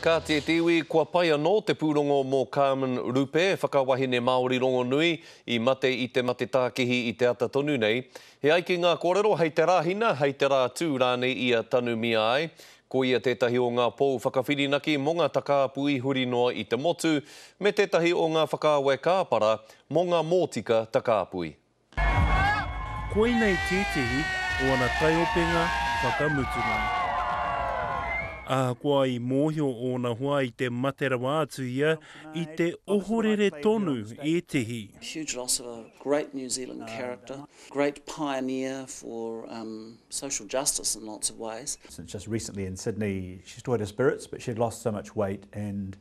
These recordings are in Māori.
Kāti e te iwi kua pai anō te pūrongo mō Carmen Rupe, whakawahine Māori rongonui, i mate i te mate tākihi i te ata tonu nei. He ai ki ngā kōrero hei te Rāhina, hei te Rātū rānei ia tanumia ai. Ko ia tētahi o ngā pou whakawhirinaki mō ngā takāpū i huri noa i te motu, me tētahi o ngā whakaawe kāpara mō ngā mōtika takāpui. Koinei tētehi o ana taiopenga whakamutunga. Ahakoa i mōhio ōna hoa i te mate rawa atu ia, i te ohorere tonu ētehi. huge loss of a great New Zealand character, great pioneer for social justice in lots of ways. Since just recently in Sydney she still had her spirits but she'd lost so much weight and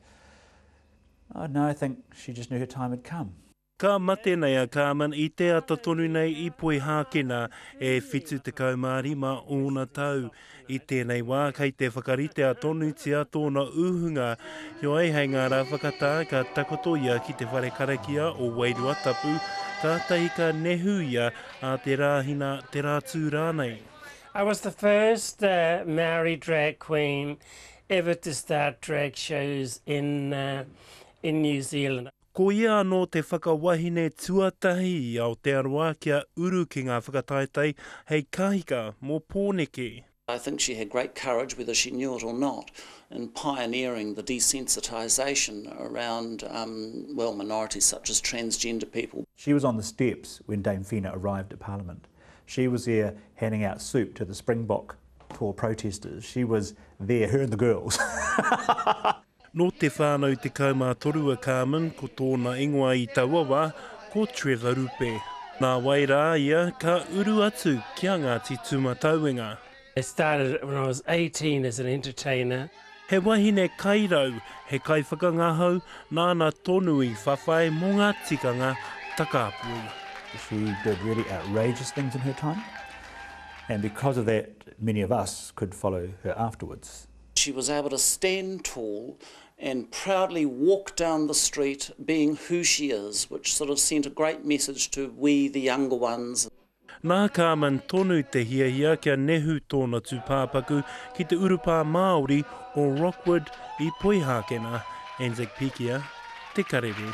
I don't know, I think she just knew her time had come. Ka mate nei a Carmen i te ata tonu nei i Poihākena, e 75 ōna tau. I tēnei wā, kei te whakaritea tonutia tōna uhunga, heoi hei ngā rā whakatā ka takoto ia ki te whare karakia o Wairua Tapu, kātahi ka nehu ia a Te Rāhina, Te Rātū rānei. I was the first Māori drag queen ever to start drag shows in New Zealand. Ko ia anō te whakawahine tuatahi i Aotearoa kia uru ki ngā whakataetae hei kāhika mō Pōneke. I think she had great courage, whether she knew it or not, in pioneering the desensitisation around, um, well, minorities such as transgender people. She was on the steps when Dame Whina arrived at Parliament. She was there handing out soup to the Springbok tour protesters. She was there, her and the girls. Nō te whānau 13 a Carmen, ko tōna ingoa i taua wā, ko Tregarupe. Nā wai rā ia ka uru atu ki a Ngāti Tūmatauenga. I started when I was 18 as an entertainer. He wahine kairau, he kaiwhakangahau nāna tonu i whawhai mō ngā tikanga takāpui. She did really outrageous things in her time and because of that many of us could follow her afterwards. She was able to stand tall and proudly walk down the street being who she is, which sort of sent a great message to we the younger ones. Nā Carmen tonu te hiahia kia nehu tōna tūpāpaku ki te urupā Māori o Rockwood i Poihākena, Anzac Pikia, Te Karere.